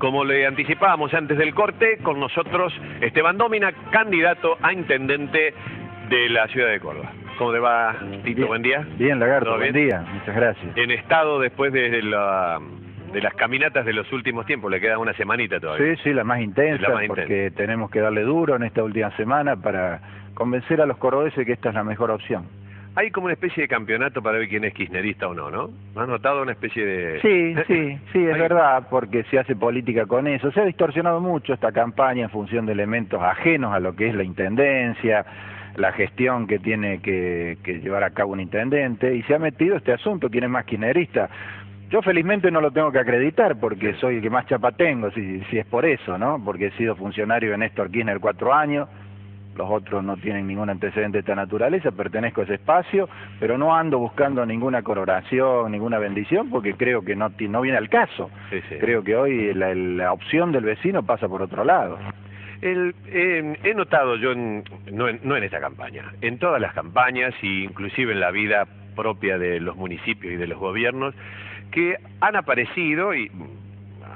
Como le anticipábamos antes del corte, con nosotros Esteban Domina, candidato a intendente de la ciudad de Córdoba. ¿Cómo le va, Tito? Bien, buen día. Bien, Lagarto, ¿Todo buen bien? día. Muchas gracias. En estado después de, la- de las caminatas de los últimos tiempos, le queda una semanita todavía. Sí, sí, la más intensa, La más porque tenemos que darle duro en esta última semana para convencer a los cordobeses que esta es la mejor opción. Hay como una especie de campeonato para ver quién es kirchnerista o no, ¿no? ¿No has notado una especie de...? Sí, sí, sí, es verdad, porque se hace política con eso. Se ha distorsionado mucho esta campaña en función de elementos ajenos a lo que es la intendencia, la gestión que tiene que, que llevar a cabo un intendente, y se ha metido este asunto, quién es más kirchnerista. Yo felizmente no lo tengo que acreditar porque soy el que más chapa tengo, si, si es por eso, ¿no? Porque he sido funcionario de Néstor Kirchner cuatro años, los otros no tienen ningún antecedente de esta naturaleza, pertenezco a ese espacio, pero no ando buscando ninguna coronación, ninguna bendición, porque creo que no, no viene al caso. Sí, sí. Creo que hoy la, la opción del vecino pasa por otro lado. El- eh, he notado yo, en- no, en, no en esta campaña, en todas las campañas e inclusive en la vida propia de los municipios y de los gobiernos, que han aparecido y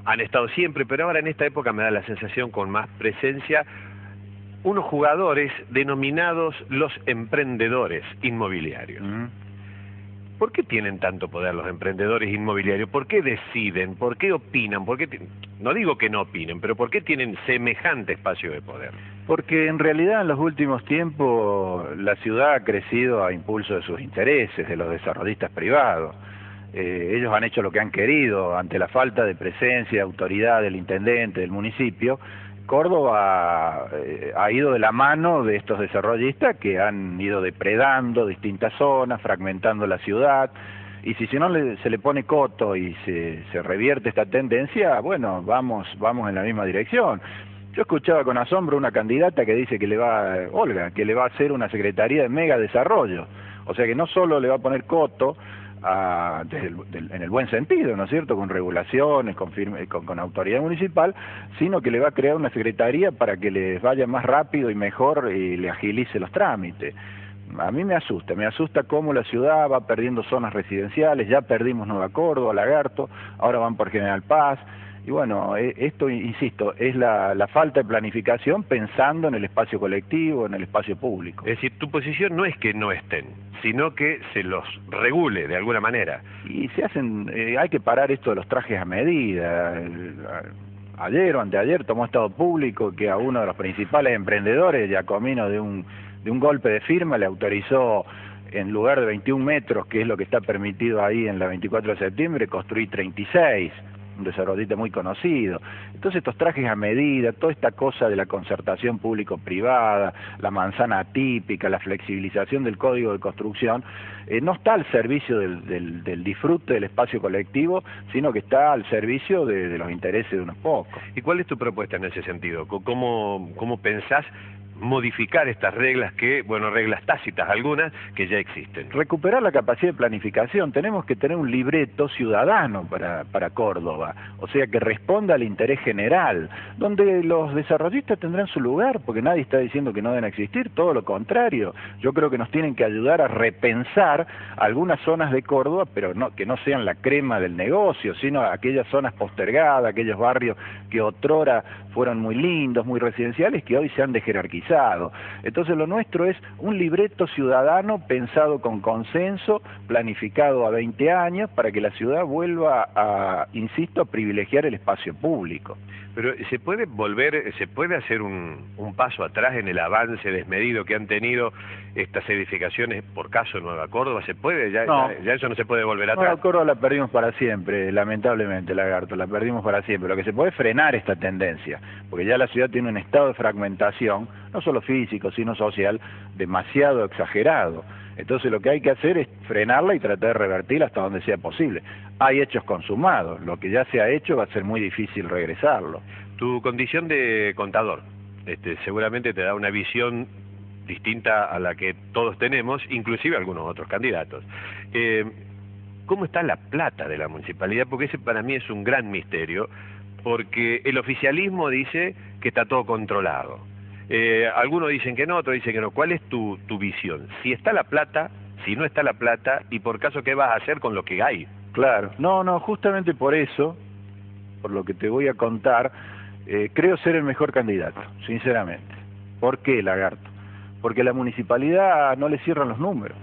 han estado siempre, pero ahora en esta época me da la sensación con más presencia, unos jugadores denominados los emprendedores inmobiliarios. Mm. ¿Por qué tienen tanto poder los emprendedores inmobiliarios? ¿Por qué deciden? ¿Por qué opinan? ¿Por qué no digo que no opinen, pero ¿por qué tienen semejante espacio de poder? Porque en realidad en los últimos tiempos la ciudad ha crecido a impulso de sus intereses, de los desarrollistas privados. Eh, ellos han hecho lo que han querido ante la falta de presencia, de autoridad del intendente, del municipio. Córdoba eh, ha ido de la mano de estos desarrollistas que han ido depredando distintas zonas, fragmentando la ciudad. Y si, si no le- se le pone coto y se, se revierte esta tendencia, bueno, vamos, vamos en la misma dirección. Yo escuchaba con asombro una candidata que dice que le va, Olga, que le va a hacer una secretaría de mega desarrollo. O sea que no solo le va a poner coto del- en el buen sentido, ¿no es cierto?, con regulaciones, con, firme- con, con autoridad municipal, sino que le va a crear una secretaría para que les vaya más rápido y mejor y le agilice los trámites. A mí me asusta, me asusta cómo la ciudad va perdiendo zonas residenciales, ya perdimos Nueva Córdoba, Lagarto, ahora van por General Paz, y bueno, eh, esto, insisto, es la, la falta de planificación pensando en el espacio colectivo, en el espacio público. Es decir, tu posición no es que no estén, sino que se los regule de alguna manera. Y se hacen, eh, hay que parar esto de los trajes a medida. A- Ayer o anteayer tomó Estado Público que a uno de los principales emprendedores, Giacomino, de un, de un golpe de firma, le autorizó en lugar de 21 metros, que es lo que está permitido ahí en la 24 de septiembre, construir 36 un desarrollista muy conocido. Entonces estos trajes a medida, toda esta cosa de la concertación público-privada, la manzana atípica, la flexibilización del código de construcción, eh, no está al servicio del, del- del disfrute del espacio colectivo, sino que está al servicio de, de los intereses de unos pocos. ¿Y cuál es tu propuesta en ese sentido? ¿Cómo, cómo pensás modificar estas reglas que, bueno, reglas tácitas algunas, que ya existen? Recuperar la capacidad de planificación. Tenemos que tener un libreto ciudadano para, para Córdoba, o sea, que responda al interés general, donde los desarrollistas tendrán su lugar, porque nadie está diciendo que no deben existir, todo lo contrario. Yo creo que nos tienen que ayudar a repensar algunas zonas de Córdoba, pero no, que no sean la crema del negocio, sino aquellas zonas postergadas, aquellos barrios que otrora fueron muy lindos, muy residenciales, que hoy se han Entonces lo nuestro es un libreto ciudadano pensado con consenso, planificado a 20 años, para que la ciudad vuelva a, insisto, a privilegiar el espacio público. Pero se puede volver, se puede hacer un, un paso atrás en el avance desmedido que han tenido estas edificaciones por caso Nueva Córdoba, se puede, ya, No. ya, ya eso no se puede volver No, atrás. Córdoba la perdimos para siempre, lamentablemente, Lagarto, la perdimos para siempre. Lo que se puede es frenar esta tendencia, porque ya la ciudad tiene un estado de fragmentación, no solo físico, sino social, demasiado exagerado. Entonces lo que hay que hacer es frenarla y tratar de revertirla hasta donde sea posible. Hay hechos consumados, lo que ya se ha hecho va a ser muy difícil regresarlo. Tu condición de contador, este, seguramente te da una visión distinta a la que todos tenemos, inclusive algunos otros candidatos. Eh, ¿Cómo está la plata de la municipalidad? Porque ese para mí es un gran misterio, porque el oficialismo dice que está todo controlado. Eh, algunos dicen que no, otros dicen que no. ¿Cuál es tu, tu visión? Si está la plata, si no está la plata, y por caso, ¿qué vas a hacer con lo que hay? Claro, no, no, justamente por eso por lo que te voy a contar, eh, creo ser el mejor candidato, sinceramente. ¿Por qué, Lagarto? Porque la municipalidad no le cierran los números.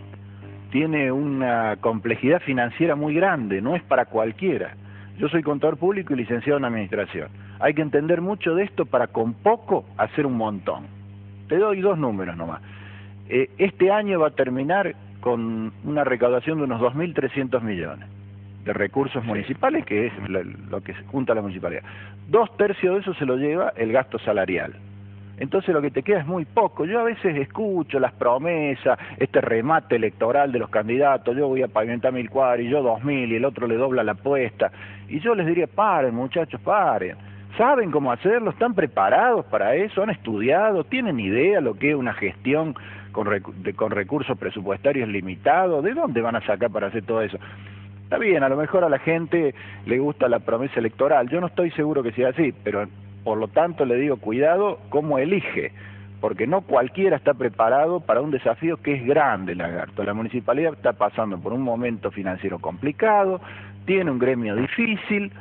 Tiene una complejidad financiera muy grande, no es para cualquiera. Yo soy contador público y licenciado en administración. Hay que entender mucho de esto para con poco hacer un montón. Te doy dos números nomás. Eh, este año va a terminar con una recaudación de unos 2.300 millones de recursos municipales, que es lo, que junta la municipalidad. Dos tercios de eso se lo lleva el gasto salarial. Entonces lo que te queda es muy poco. Yo a veces escucho las promesas, este remate electoral de los candidatos, yo voy a pavimentar mil cuadros y yo dos mil y el otro le dobla la apuesta. Y yo les diría, paren muchachos, paren. ¿Saben cómo hacerlo? ¿Están preparados para eso? ¿Han estudiado? ¿Tienen idea lo que es una gestión con, con recursos presupuestarios limitados? ¿De dónde van a sacar para hacer todo eso? Está bien, a lo mejor a la gente le gusta la promesa electoral. Yo no estoy seguro que sea así, pero por lo tanto le digo cuidado cómo elige, porque no cualquiera está preparado para un desafío que es grande, lagarto. La municipalidad está pasando por un momento financiero complicado, tiene un gremio difícil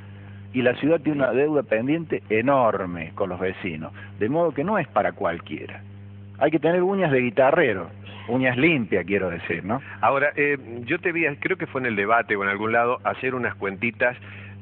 y la ciudad tiene una deuda pendiente enorme con los vecinos, de modo que no es para cualquiera. Hay que tener uñas de guitarrero uñas limpias, quiero decir, ¿no? Ahora, eh, yo te vi, creo que fue en el debate o en algún lado, hacer unas cuentitas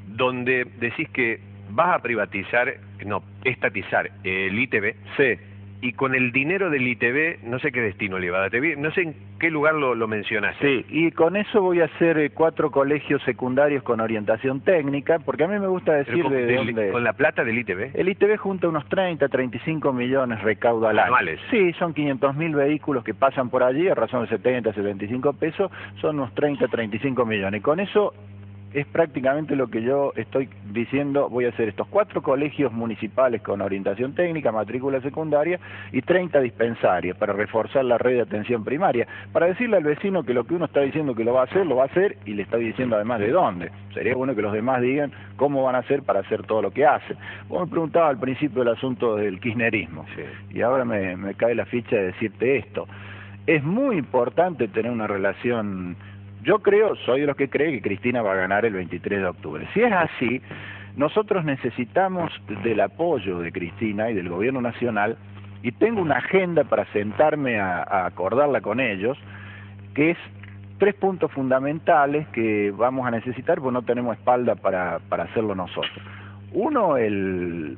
donde decís que vas a privatizar, no, estatizar el ITV. Sí y con el dinero del ITV, no sé qué destino le va a dar, no sé en qué lugar lo, lo mencionaste. Sí, y con eso voy a hacer eh, cuatro colegios secundarios con orientación técnica, porque a mí me gusta decir con, de, dónde... ¿Con la plata del ITV? El ITV junta unos 30, 35 millones recauda al año. Sí, son 500 mil vehículos que pasan por allí, a razón de 70, 75 pesos, son unos 30, 35 millones. Y con eso es prácticamente lo que yo estoy diciendo, voy a hacer estos cuatro colegios municipales con orientación técnica, matrícula secundaria y 30 dispensarios para reforzar la red de atención primaria, para decirle al vecino que lo que uno está diciendo que lo va a hacer, lo va a hacer y le está diciendo además de dónde. Sería bueno que los demás digan cómo van a hacer para hacer todo lo que hacen. Vos me preguntaba al principio el asunto del kirchnerismo y ahora me, me cae la ficha de decirte esto. Es muy importante tener una relación yo creo, soy de los que cree que Cristina va a ganar el 23 de octubre. Si es así, nosotros necesitamos del apoyo de Cristina y del gobierno nacional y tengo una agenda para sentarme a, acordarla con ellos, que es tres puntos fundamentales que vamos a necesitar porque no tenemos espalda para, para hacerlo nosotros. Uno, el,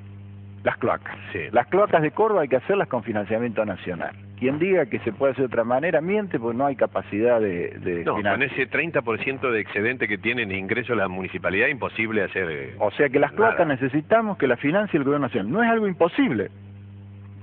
las cloacas. Las cloacas de Córdoba hay que hacerlas con financiamiento nacional. Quien diga que se puede hacer de otra manera miente porque no hay capacidad de, de no, con ese 30% de excedente que tiene en ingreso la municipalidad, imposible hacer... Eh, o sea que las cloacas necesitamos que las financie el gobierno nacional. No es algo imposible.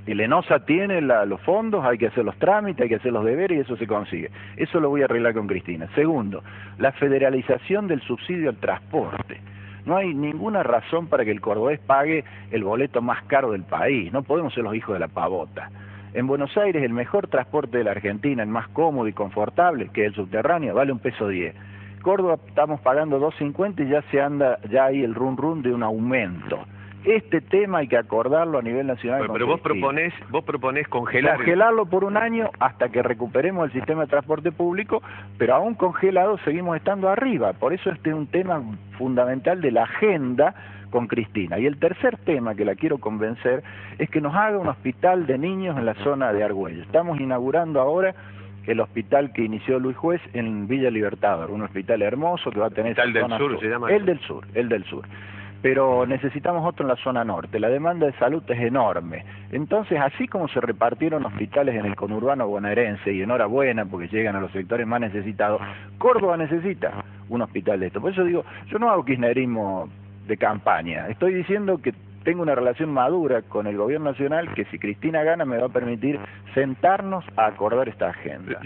El ENOSA tiene los fondos, hay que hacer los trámites, hay que hacer los deberes y eso se consigue. Eso lo voy a arreglar con Cristina. Segundo, la federalización del subsidio al transporte. No hay ninguna razón para que el cordobés pague el boleto más caro del país. No podemos ser los hijos de la pavota. En Buenos Aires el mejor transporte de la Argentina, el más cómodo y confortable, que el subterráneo, vale un peso diez. Córdoba estamos pagando 2.50 y ya se anda, ya hay el run run de un aumento. Este tema hay que acordarlo a nivel nacional. pero vos proponés, vos proponés congelar congelarlo por un año hasta que recuperemos el sistema de transporte público, pero aún congelado seguimos estando arriba. Por eso este es un tema fundamental de la agenda con Cristina. Y el tercer tema que la quiero convencer es que nos haga un hospital de niños en la zona de Argüello. Estamos inaugurando ahora el hospital que inició Luis Juez en Villa Libertador, un hospital hermoso que va a tener... El del sur, se llama. El del sur, el del sur pero necesitamos otro en la zona norte. La demanda de salud es enorme. Entonces, así como se repartieron hospitales en el conurbano bonaerense, y enhorabuena porque llegan a los sectores más necesitados, Córdoba necesita un hospital de esto. Por eso digo, yo no hago kirchnerismo de campaña. Estoy diciendo que tengo una relación madura con el gobierno nacional que si Cristina gana me va a permitir sentarnos a acordar esta agenda.